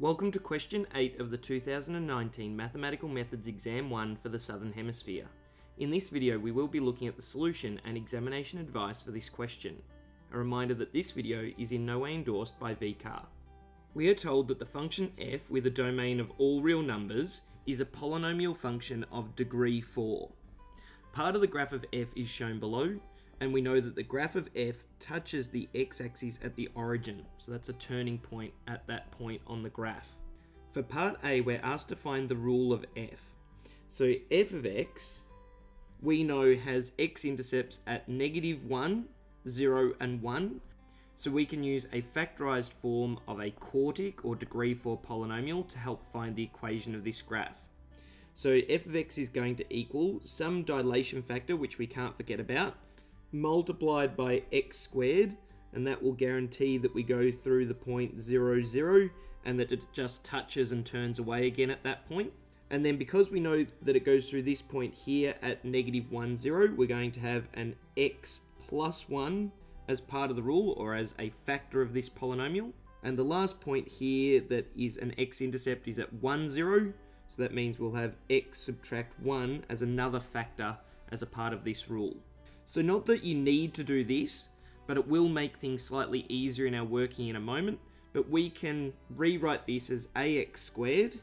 Welcome to question 8 of the 2019 Mathematical Methods Exam 1 for the Southern Hemisphere. In this video we will be looking at the solution and examination advice for this question. A reminder that this video is in no way endorsed by VCAA. We are told that the function f with a domain of all real numbers is a polynomial function of degree 4. Part of the graph of f is shown below, and we know that the graph of f touches the x-axis at the origin, so that's a turning point at that point on the graph. For part A, we're asked to find the rule of f. So f of x, we know has x-intercepts at negative 1, 0, and 1, so we can use a factorized form of a quartic or degree 4 polynomial to help find the equation of this graph. So f of x is going to equal some dilation factor, which we can't forget about, multiplied by x squared, and that will guarantee that we go through the point 0, 0, and that it just touches and turns away again at that point. And then because we know that it goes through this point here at negative 1, 0, we're going to have an x plus 1 as part of the rule, or as a factor of this polynomial. And the last point here that is an x-intercept is at 1, 0, so that means we'll have x subtract 1 as another factor as a part of this rule. So not that you need to do this, but it will make things slightly easier in our working in a moment. But we can rewrite this as ax squared.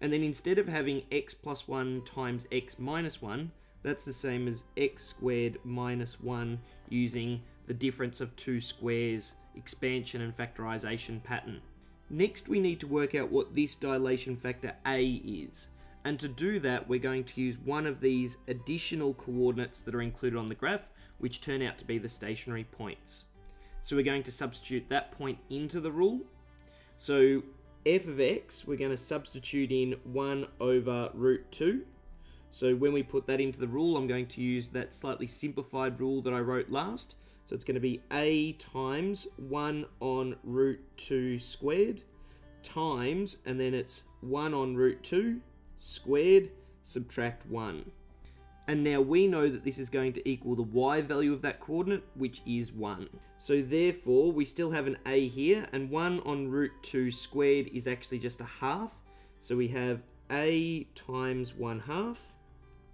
And then instead of having x plus 1 times x minus 1, that's the same as x squared minus 1 using the difference of two squares expansion and factorization pattern. Next we need to work out what this dilation factor a is. And to do that, we're going to use one of these additional coordinates that are included on the graph, which turn out to be the stationary points. So we're going to substitute that point into the rule. So f of x, we're going to substitute in 1 over root 2. So when we put that into the rule, I'm going to use that slightly simplified rule that I wrote last. So it's going to be a times 1 on root 2 squared times, and then it's 1 on root 2 squared, subtract 1. And now we know that this is going to equal the y value of that coordinate, which is 1. So therefore, we still have an a here, and 1 on root 2 squared is actually just a half. So we have a times 1 half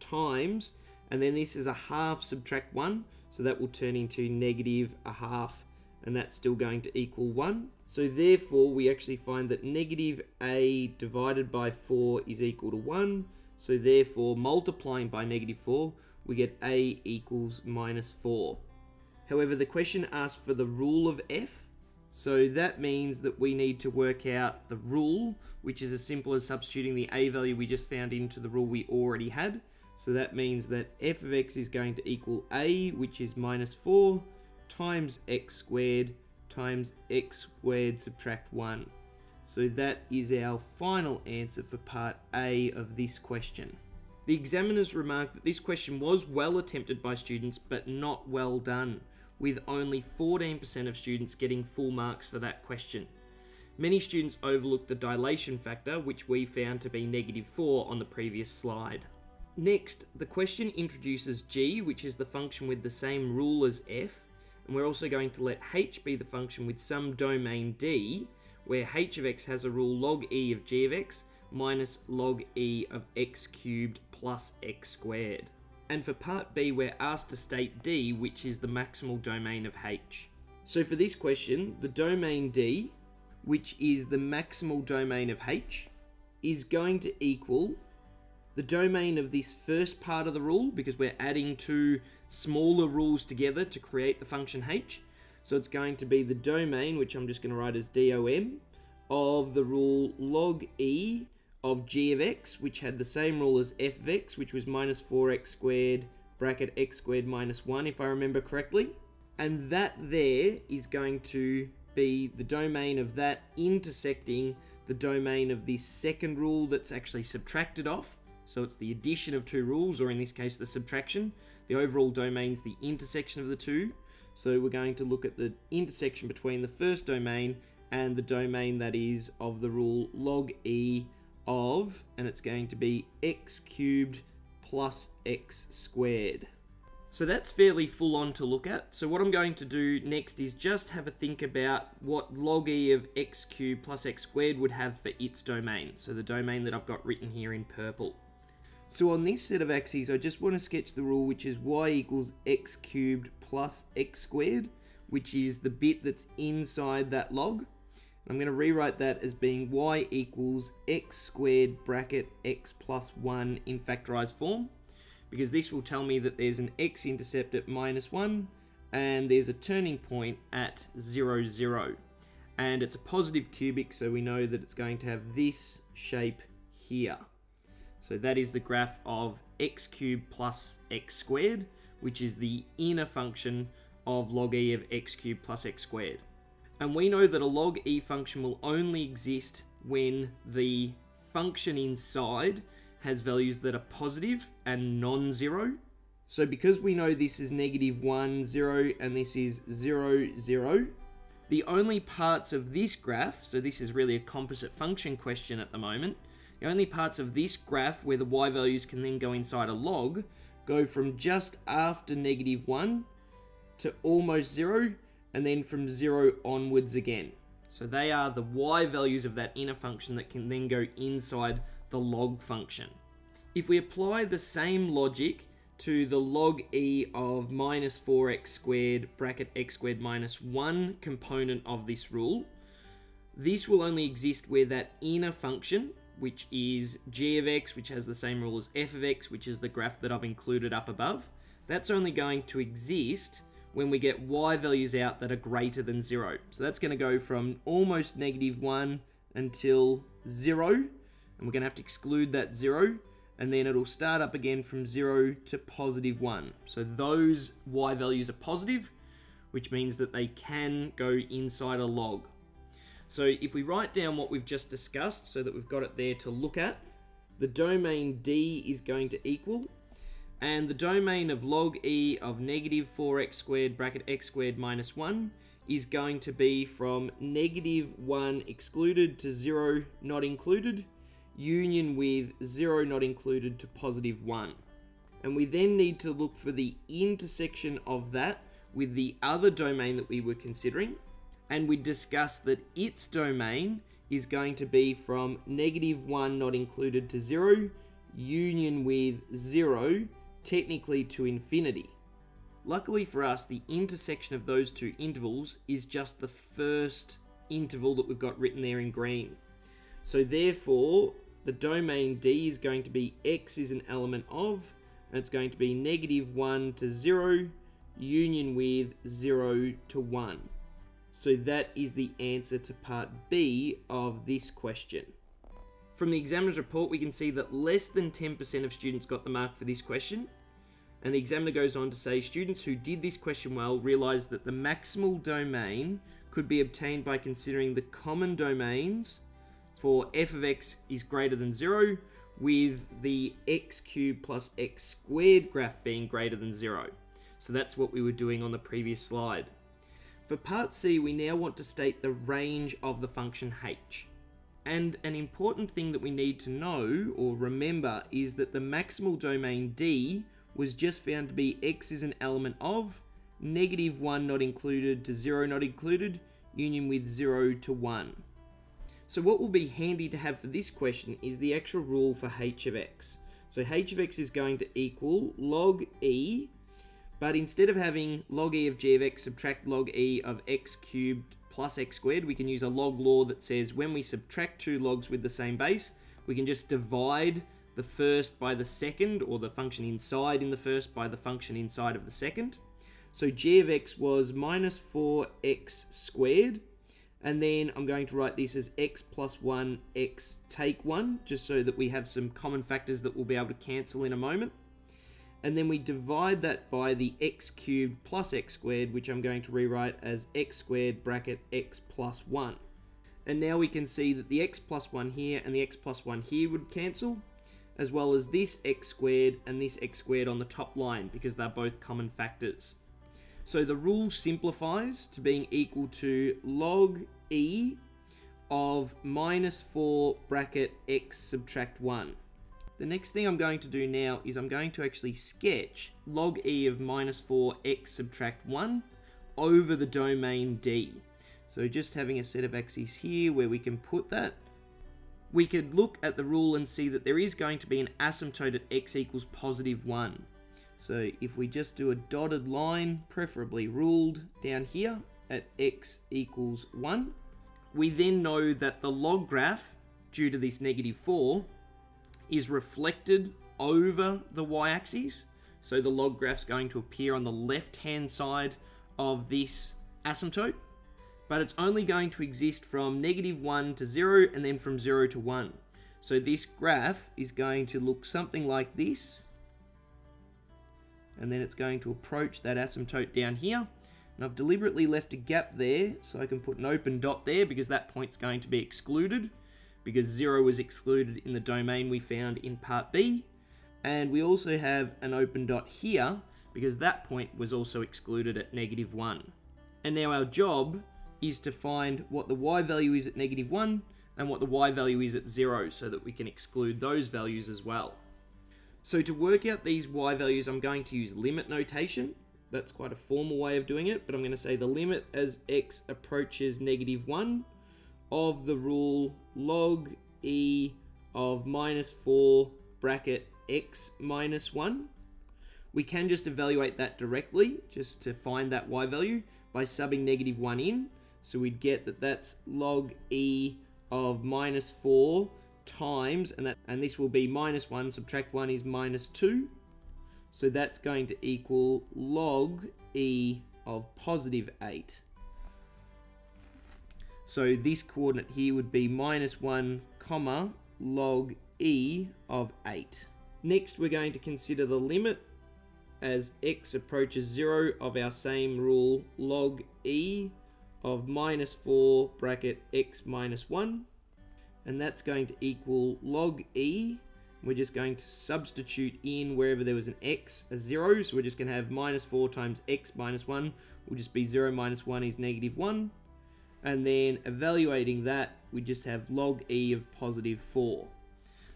times, and then this is a half subtract 1, so that will turn into negative a half and that's still going to equal 1. So therefore, we actually find that negative a divided by 4 is equal to 1. So therefore, multiplying by negative 4, we get a equals minus 4. However, the question asks for the rule of f. So that means that we need to work out the rule, which is as simple as substituting the a value we just found into the rule we already had. So that means that f of x is going to equal a, which is minus 4, times x squared times x squared subtract 1. So that is our final answer for part A of this question. The examiners remarked that this question was well attempted by students but not well done, with only 14% of students getting full marks for that question. Many students overlooked the dilation factor, which we found to be negative 4 on the previous slide. Next, the question introduces g, which is the function with the same rule as f, and we're also going to let h be the function with some domain d, where h of x has a rule log e of g of x minus log e of x cubed plus x squared. And for part b, we're asked to state d, which is the maximal domain of h. So for this question, the domain d, which is the maximal domain of h, is going to equal the domain of this first part of the rule, because we're adding two smaller rules together to create the function h. So it's going to be the domain, which I'm just going to write as DOM, of the rule log e of g of x, which had the same rule as f of x, which was minus 4x squared bracket x squared minus 1, if I remember correctly. And that there is going to be the domain of that intersecting the domain of this second rule that's actually subtracted off. So it's the addition of two rules, or in this case, the subtraction. The overall domain is the intersection of the two. So we're going to look at the intersection between the first domain and the domain that is of the rule log e of, and it's going to be x cubed plus x squared. So that's fairly full on to look at. So what I'm going to do next is just have a think about what log e of x cubed plus x squared would have for its domain. So the domain that I've got written here in purple. So on this set of axes, I just want to sketch the rule which is y equals x cubed plus x squared, which is the bit that's inside that log. I'm going to rewrite that as being y equals x squared bracket x plus 1 in factorized form because this will tell me that there's an x-intercept at minus 1 and there's a turning point at 0, 0. And it's a positive cubic, so we know that it's going to have this shape here. So that is the graph of x cubed plus x squared, which is the inner function of log e of x cubed plus x squared. And we know that a log e function will only exist when the function inside has values that are positive and non-zero. So because we know this is negative 1, 0, and this is 0, 0, the only parts of this graph, so this is really a composite function question at the moment, the only parts of this graph where the y values can then go inside a log go from just after negative 1 to almost 0, and then from 0 onwards again. So they are the y values of that inner function that can then go inside the log function. If we apply the same logic to the log e of minus 4x squared bracket x squared minus 1 component of this rule, this will only exist where that inner function, which is g of x, which has the same rule as f of x, which is the graph that I've included up above, that's only going to exist when we get y values out that are greater than 0. So that's going to go from almost negative 1 until 0, and we're going to have to exclude that 0 and then it'll start up again from 0 to positive 1. So those y values are positive, which means that they can go inside a log. So if we write down what we've just discussed so that we've got it there to look at, the domain D is going to equal, and the domain of log E of negative 4x squared bracket x squared minus 1 is going to be from negative 1 excluded to 0 not included, union with 0 not included to positive 1. And we then need to look for the intersection of that with the other domain that we were considering. And we discussed that its domain is going to be from negative 1 not included to 0, union with 0, technically to infinity. Luckily for us, the intersection of those two intervals is just the first interval that we've got written there in green. So therefore, the domain D is going to be X is an element of, and it's going to be negative 1 to 0, union with 0 to 1. So that is the answer to part B of this question. From the examiner's report, we can see that less than 10% of students got the mark for this question. And the examiner goes on to say students who did this question well realized that the maximal domain could be obtained by considering the common domains for f of x is greater than 0, with the x cubed plus x squared graph being greater than 0. So that's what we were doing on the previous slide. For part C, we now want to state the range of the function h. And an important thing that we need to know or remember is that the maximal domain D was just found to be x is an element of, negative 1 not included to 0 not included, union with 0 to 1. So what will be handy to have for this question is the actual rule for h of x. So h of x is going to equal log e, but instead of having log e of g of x subtract log e of x cubed plus x squared, we can use a log law that says when we subtract two logs with the same base, we can just divide the first by the second, or the function inside in the first by the function inside of the second. So g of x was minus 4x squared, and then I'm going to write this as x plus 1, x take 1, just so that we have some common factors that we'll be able to cancel in a moment. And then we divide that by the x cubed plus x squared, which I'm going to rewrite as x squared bracket x plus 1. And now we can see that the x plus 1 here and the x plus 1 here would cancel, as well as this x squared and this x squared on the top line, because they're both common factors. So the rule simplifies to being equal to log e of minus 4 bracket x subtract 1. The next thing I'm going to do now is I'm going to actually sketch log e of minus 4x subtract 1 over the domain D. So just having a set of axes here where we can put that. We could look at the rule and see that there is going to be an asymptote at x equals positive 1. So if we just do a dotted line, preferably ruled down here at x equals 1, we then know that the log graph, due to this negative 4, is reflected over the y-axis. So the log graph's going to appear on the left-hand side of this asymptote, but it's only going to exist from negative 1 to 0 and then from 0 to 1. So this graph is going to look something like this, and then it's going to approach that asymptote down here. And I've deliberately left a gap there so I can put an open dot there because that point's going to be excluded because 0 was excluded in the domain we found in part B. And we also have an open dot here because that point was also excluded at negative 1. And now our job is to find what the y value is at negative 1 and what the y value is at 0 so that we can exclude those values as well. So to work out these y values, I'm going to use limit notation. That's quite a formal way of doing it, but I'm going to say the limit as x approaches negative 1 of the rule log e of minus 4 bracket x minus 1. We can just evaluate that directly, just to find that y value, by subbing negative 1 in. So we'd get that that's log e of minus 4 times, and that and this will be minus 1, subtract 1 is minus 2. So that's going to equal log e of positive 8. So this coordinate here would be minus 1 comma log e of 8. Next we're going to consider the limit as x approaches 0 of our same rule log e of minus 4 bracket x minus 1 and that's going to equal log e. We're just going to substitute in wherever there was an x a 0 so we're just going to have minus 4 times x minus 1 will just be 0 minus 1 is negative 1 and then evaluating that, we just have log e of positive 4.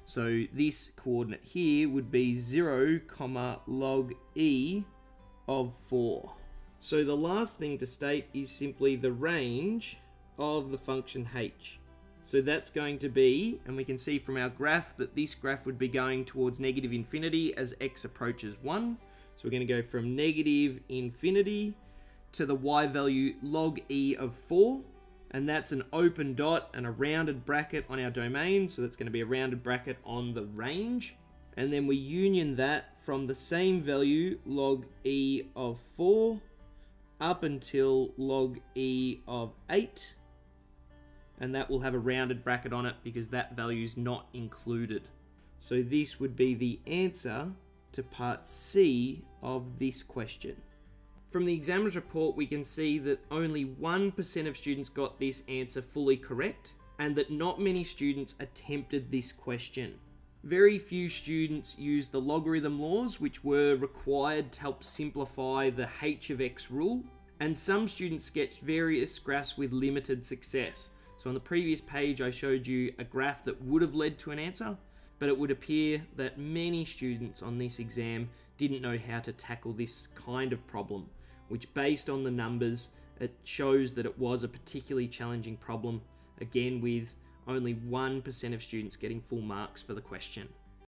So this coordinate here would be 0, comma log e of 4. So the last thing to state is simply the range of the function h. So that's going to be, and we can see from our graph that this graph would be going towards negative infinity as x approaches 1. So we're going to go from negative infinity to the y value log e of 4 and that's an open dot and a rounded bracket on our domain, so that's going to be a rounded bracket on the range. And then we union that from the same value, log e of 4, up until log e of 8. And that will have a rounded bracket on it because that value is not included. So this would be the answer to part C of this question. From the examiner's report, we can see that only 1% of students got this answer fully correct, and that not many students attempted this question. Very few students used the logarithm laws, which were required to help simplify the h of x rule, and some students sketched various graphs with limited success. So on the previous page, I showed you a graph that would have led to an answer, but it would appear that many students on this exam didn't know how to tackle this kind of problem which based on the numbers, it shows that it was a particularly challenging problem, again with only 1% of students getting full marks for the question.